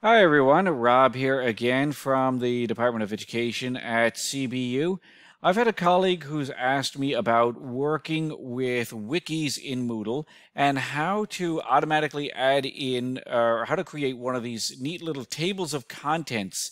Hi everyone, Rob here again from the Department of Education at CBU. I've had a colleague who's asked me about working with wikis in Moodle and how to automatically add in or how to create one of these neat little tables of contents.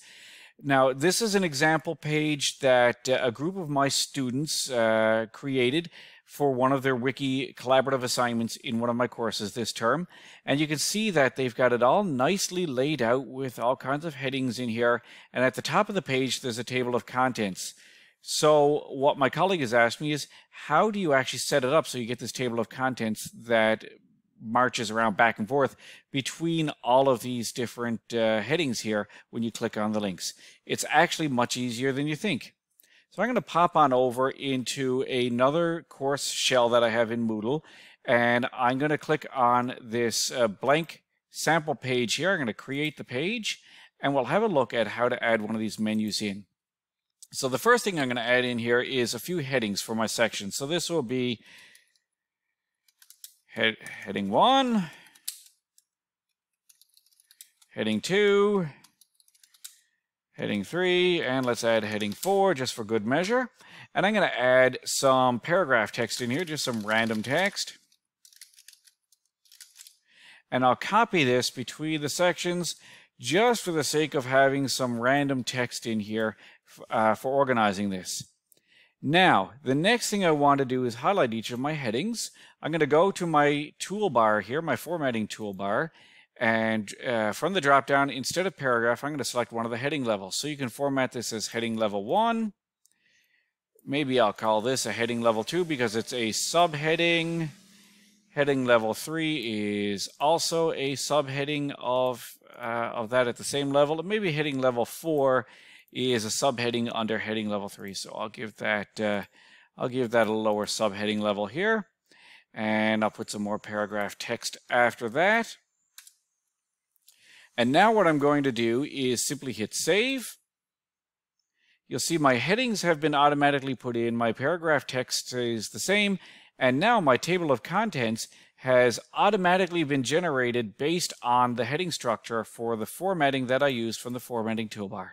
Now, this is an example page that uh, a group of my students uh, created for one of their wiki collaborative assignments in one of my courses this term. And you can see that they've got it all nicely laid out with all kinds of headings in here. And at the top of the page, there's a table of contents. So what my colleague has asked me is, how do you actually set it up so you get this table of contents that marches around back and forth between all of these different uh, headings here when you click on the links. It's actually much easier than you think. So I'm going to pop on over into another course shell that I have in Moodle, and I'm going to click on this uh, blank sample page here. I'm going to create the page, and we'll have a look at how to add one of these menus in. So the first thing I'm going to add in here is a few headings for my section. So this will be head, heading 1, heading 2, heading 3, and let's add heading 4 just for good measure. And I'm going to add some paragraph text in here, just some random text. And I'll copy this between the sections just for the sake of having some random text in here uh, for organizing this. Now, the next thing I want to do is highlight each of my headings. I'm going to go to my toolbar here, my formatting toolbar, and uh, from the dropdown, instead of paragraph, I'm going to select one of the heading levels. So you can format this as heading level 1. Maybe I'll call this a heading level 2 because it's a subheading. Heading level 3 is also a subheading of, uh, of that at the same level. And maybe heading level 4 is a subheading under heading level 3. So I'll give that, uh, I'll give that a lower subheading level here. And I'll put some more paragraph text after that. And now what I'm going to do is simply hit save. You'll see my headings have been automatically put in. My paragraph text is the same. And now my table of contents has automatically been generated based on the heading structure for the formatting that I used from the formatting toolbar.